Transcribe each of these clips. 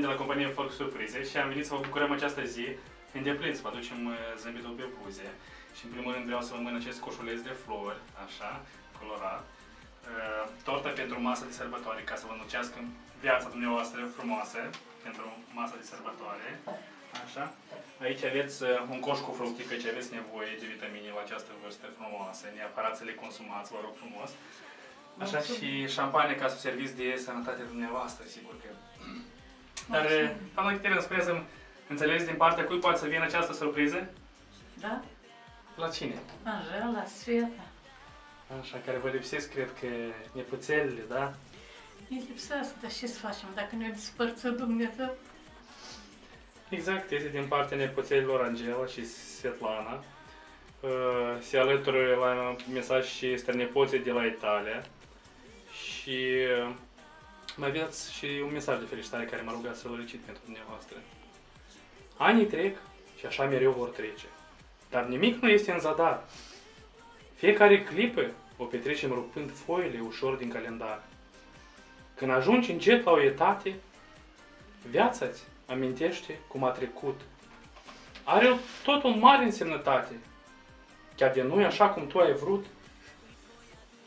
de la compania Folk Surprize și am venit să vă bucurăm această zi în deplin, să vă aducem uh, zâmbetul pe buze. Și în primul rând vreau să vă mân acest coșuleț de flori, așa, colorat. Uh, torta pentru masă de sărbătoare, ca să vă nucească viața dumneavoastră frumoasă pentru masa de sărbătoare. Așa. Aici aveți uh, un coș cu fructe, căci aveți nevoie de vitamine la această vârstă frumoasă. Neapărat să le consumați, vă rog frumos. Așa și șampanie ca să serviți de sănătate dumneavoastră, sigur că. Dar, uh, doamna Caterina, spuneți-mi, înțelegeți din partea cui poate să vină această surpriză? Da? La cine? Angela, Sveta. Așa, care vă lipsesc, cred că, nepuțelele, da? Ne lipsească, dar ce să facem dacă ne-a despărțit Dumnezeu? Exact, este din partea nepoțelilor Angela și Svetlana. Uh, Se alătură la mesaj și strănepoții de la Italia. Și uh, mai aveți și un mesaj de felicitare care m-a rugat să-l recit pentru dumneavoastră. Anii trec și așa mereu vor trece. Dar nimic nu este în zadar. Fiecare clipă o petrecem rupând foile ușor din calendar. Când ajungi încet la o etate, viața-ți amintește cum a trecut. Are tot o mare însemnătate. Chiar de noi așa cum tu ai vrut.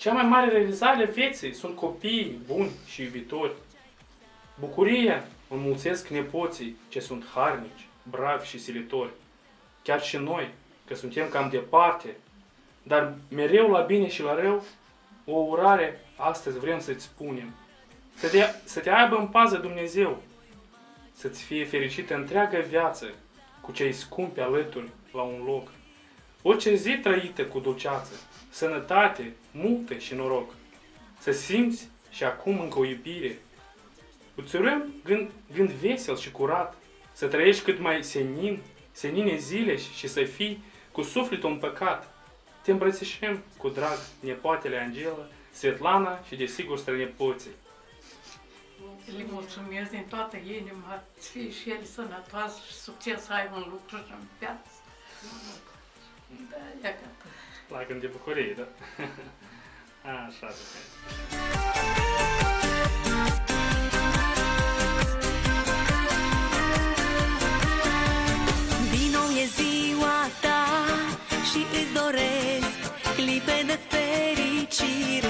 Cea mai mare realizare a vieții sunt copiii buni și iubitori. Bucuria înmulțesc nepoții ce sunt harnici, bravi și silitori. Chiar și noi, că suntem cam departe, dar mereu la bine și la rău, o urare astăzi vrem să-ți spunem. Să te, să te aibă în pază Dumnezeu, să-ți fie fericită întreaga viață cu cei scumpi alături la un loc. Orice zi trăită cu dulceață, sănătate, multe și noroc. Să simți și acum încă o iubire. Îți urăm gând, gând vesel și curat, să trăiești cât mai senin, senine zile și, și să fii cu sufletul împăcat. Te îmbrățișăm cu drag nepoatele Angela, Svetlana și desigur strănepoții. Le mulțumesc din toată inima, să fie și ele sănătoase și succes să aibă în lucru și în viață. Da, ia gata. La când de bucurie, da? Așa, de Vino e ziua ta și îți doresc clipe de fericire